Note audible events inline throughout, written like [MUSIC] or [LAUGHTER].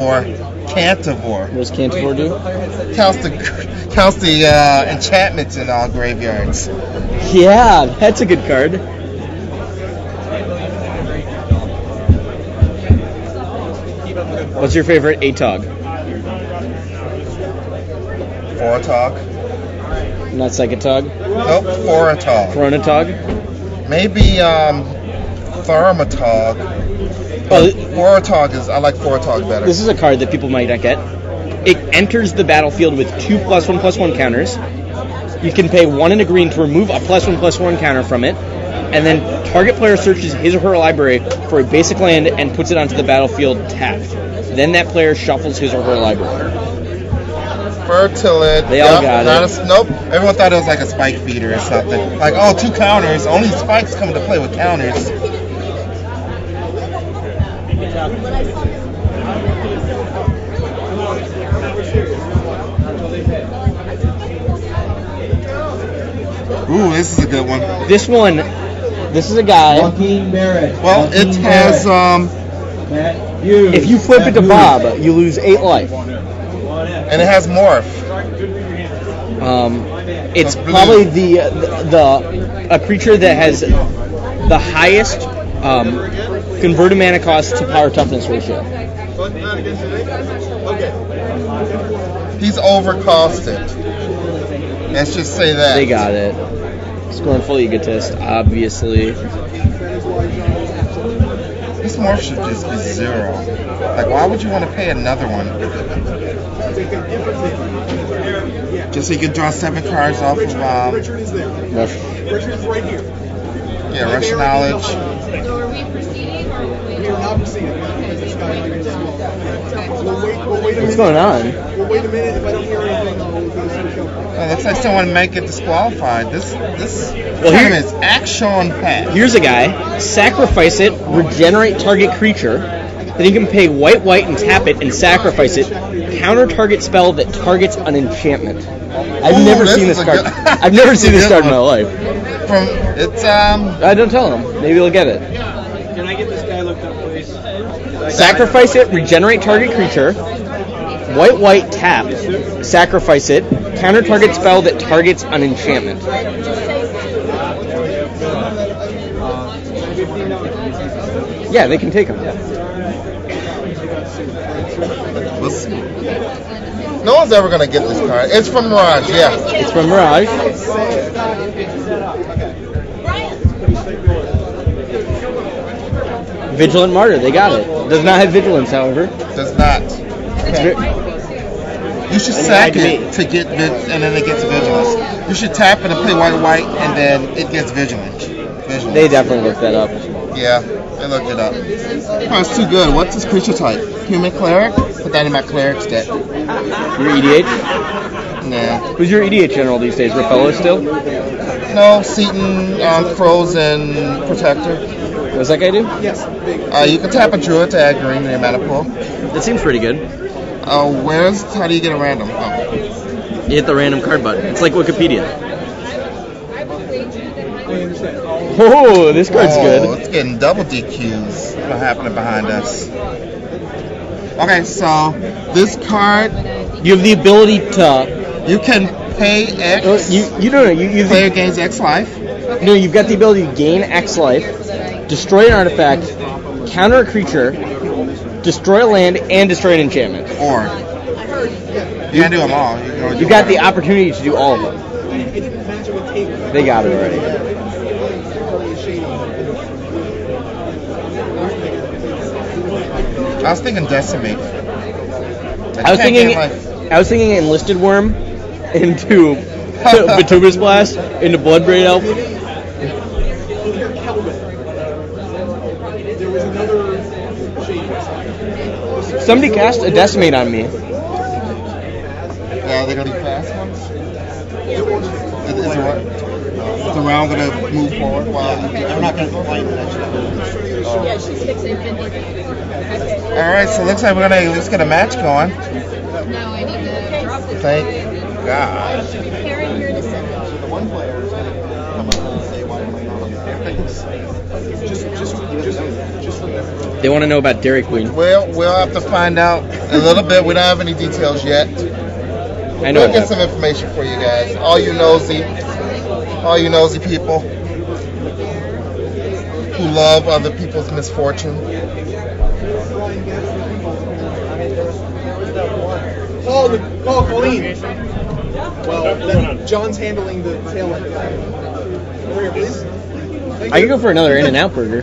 or Cantivore. What does Cantivore do? Counts the counts the uh, enchantments in all graveyards. Yeah, that's a good card. What's your favorite ATOG? Fortog. Not Psychotog? Nope, Foratog. Chronatog? Maybe um, Thaumatog. But Foratog is I like Foratog better. This is a card that people might not get. It enters the battlefield with two plus one plus one counters. You can pay one and a green to remove a plus one plus one counter from it, and then target player searches his or her library for a basic land and puts it onto the battlefield tapped. Then that player shuffles his or her library. Fertilid. They all Yup, got not it. A, nope. Everyone thought it was like a spike feeder or something. Like, oh, two counters. Only spikes come into play with counters. Ooh, this is a good one. This one, this is a guy. Joaquin Barrett. Well, it has Barrett. um, Hughes. If you flip it Matt to Hughes. Bob, you lose eight life. and it has morph. Um, it's probably the, the the a creature that has the highest um, converted mana cost to power toughness ratio. He's overcosted. Let's just say that. They got it. Scornful egotist, obviously. This morph should just be zero. Like, why would you want to pay another one? Just so you can draw seven cards off of, um, Rush. Yeah, Rush of Knowledge. So are we proceeding or are we? We are not proceeding. Okay, this guy like What's going on? Oh, looks like someone might get disqualified. This this here- tournament is action packed. Here's a guy. Sacrifice it, regenerate target creature. Then you can pay white, white, and tap it and sacrifice it. Counter target spell that targets an enchantment. I've Ooh, never this seen this card. good- [LAUGHS] I've never seen this good card in my life. From it's um I don't tell him. Maybe he'll get it. Can I get this guy looked up, please? Sacrifice it, regenerate target creature. White, white, tap. Sacrifice it. Counter target spell that targets an enchantment. Yeah, they can take them. let's see. No one's ever gonna get this card. It's from Mirage, yeah. It's from Mirage. Vigilant Martyr, they got it. Does not have vigilance, however. Does not. Ve- You should sack it to get and then it gets vigilance. You should tap it and play white white and then it gets vigilant. Vigilance. they definitely looked that up. Yeah, I looked it up. Oh, it's too good. What's his creature type? Human cleric? Put that in my cleric's deck. Your EDH? Yeah. Who's your EDH general these days? Rapella still? No, Seton, um, Krosan, and Protector. What's that guy do? Uh, you can tap a druid to add green to your mana pool. That seems pretty good. Uh, where's how do you get a random? Oh. You hit the random card button. It's like Wikipedia. Oh, this card's oh, good. It's getting double DQs. What happening behind us? Okay, so this card You have the ability to. you can pay X. Oh, you you don't know. You, you player gains X life. No, you've got the ability to gain X life, destroy an artifact, counter a creature, destroy a land, and destroy an enchantment. Or you can do them all. You can You got the opportunity to do all of them. They got it already. I was thinking decimate. I was thinking, I was thinking Enlisted Wurm into [LAUGHS] Bituminous Blast into Blood Bloodbraid Elf. Somebody cast a decimate on me. Yeah, they're gonna be fast ones. Is, is, the, ra- is the round gonna move forward while you do? I'm not gonna complain next Yeah, she's fixing Finley. All right, so looks like we're gonna at least get a match going. No, I need to drop this. Thank God. Karen here to send it. The one player is gonna come up and say why am I not on the Just, just, just, just remember. They want to know about Dairy Queen. Well, we'll have to find out a little bit. We don't have any details yet. I know. We'll get some information for you guys. All you nosy, all you nosy people who love other people's misfortune. Oh, the, oh, Colleen. Well, then John's handling the tail end. Over here, please. Thank I you. could go for another [LAUGHS] In-N-Out burger.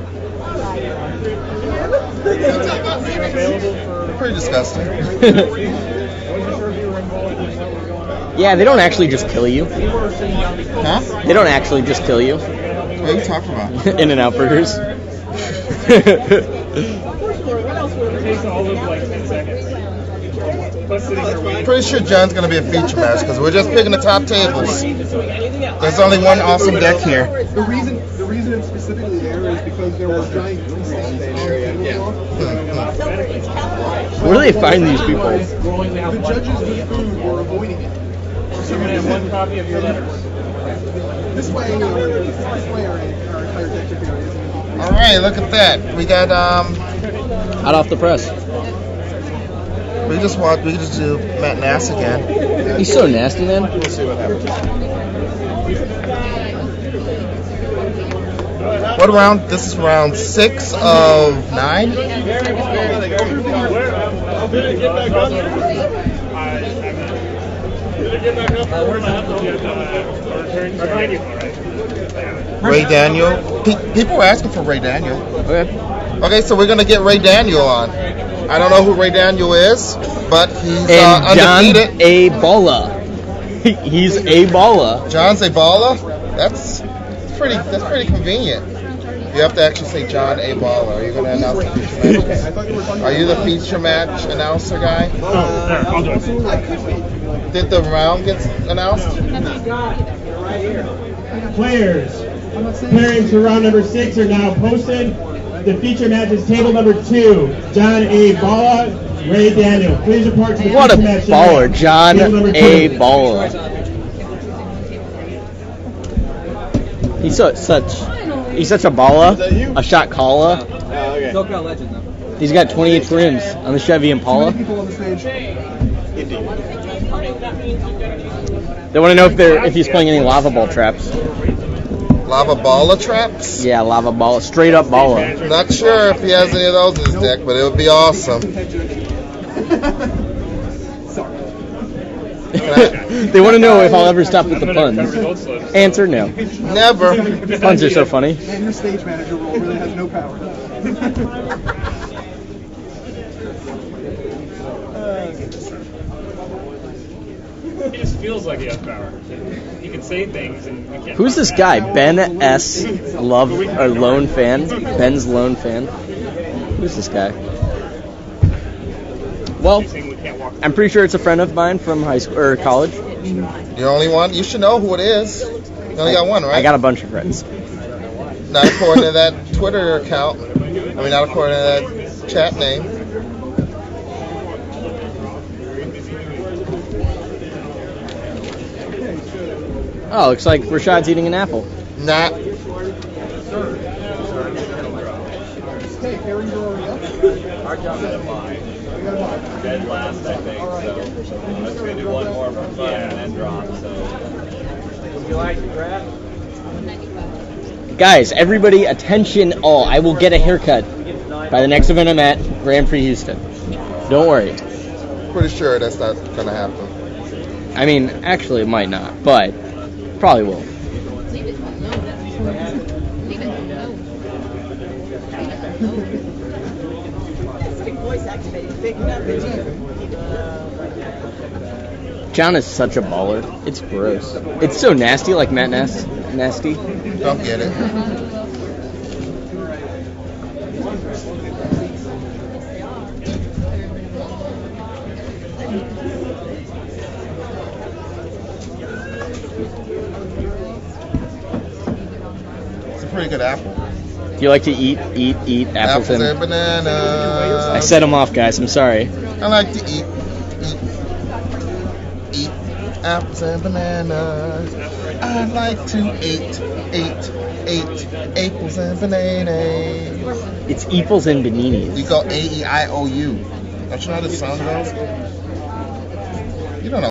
Pretty disgusting. [LAUGHS] yeah, they don't actually just kill you. Huh? They don't actually just kill you. What are you talking about? [LAUGHS] In and out burgers. Pretty sure John's gonna be a feature match because we're just picking the top tables. There's only one awesome deck here. The reason, the reason it's specifically there is because there were giant stains on the tabletop. Where do they find these people? The judges with food were avoiding it. For some reason. one copy of your letters. This way, uh, this way, our, our entire deck area is going to be. All right, look at that. We got um, Hot off the press. we just want. We just do Matt Nass again. He's so nasty, man. What round? This is round six of nine. Ray Daniel. Pe- people are asking for Ray Daniel. Okay. Okay, so we're gonna get Ray Daniel on. I don't know who Ray Daniel is, but he's uh, And John. A. Balla. [LAUGHS] He's A. Balla. John Zabala. That's pretty. That's pretty convenient. You have to actually say John A. Balla. Are you gonna announce the feature match? Are you the feature match announcer guy? Oh, there, I'll do it. Did the round get announced? Players, pairings for round number six are now posted. The feature match is table number two, John A. Balla, Ray Daniel. Please report to the What a feature match baller, tonight. John A. two. Balla. He's so, such. He's such a balla, a shot caller. Oh, okay. SoCal legend, though. He's got 28 rims on the Chevy Impala. people on the stage. They want to know if they're if he's playing any lava ball traps. Lava Balla traps? Yeah, lava ball, straight up balla. Not sure if he has any of those in his deck, but it would be awesome. [LAUGHS] they want to know if I'll ever stop with the puns. Answer no. Never. Puns are so funny. Man, your stage manager role really has no power. [LAUGHS] He just feels like he has power. He can say things and we can't. Who's this guy? Ben S. Love or Lone Fan? Ben's Lone Fan. Who's this guy? Well, Saying we can't walk. I'm pretty sure it's a friend of mine from high school or college. The only one? You should know who it is. You only got one, right? I got a bunch of friends. Not according to that Twitter account. I mean, not according to that chat name. Oh, looks like Rashad's eating an apple. Not. Hey, Harry's already up. Our job is five. Dead last, I think. So I'm just gonna do one more for fun and then drop. So. Would you like to grab? Guys, everybody, attention all. I will get a haircut by the next event I'm at, Grand Prix Houston. Don't worry. Pretty sure that's not gonna happen. I mean, actually, it might not, but probably will. John is such a baller. It's gross. It's so nasty, like Matt Nas- Nasty. Don't get it. It's a pretty good apple. Do you like to eat, eat, eat apples Apples and bananas. I set them off, guys. I'm sorry. I like to eat, eat, eat apples and bananas. I like to eat, eat, eat apples and bananas. It's Eeples and Beninis. You go A E I O U. Don't you know how the song goes? You don't know.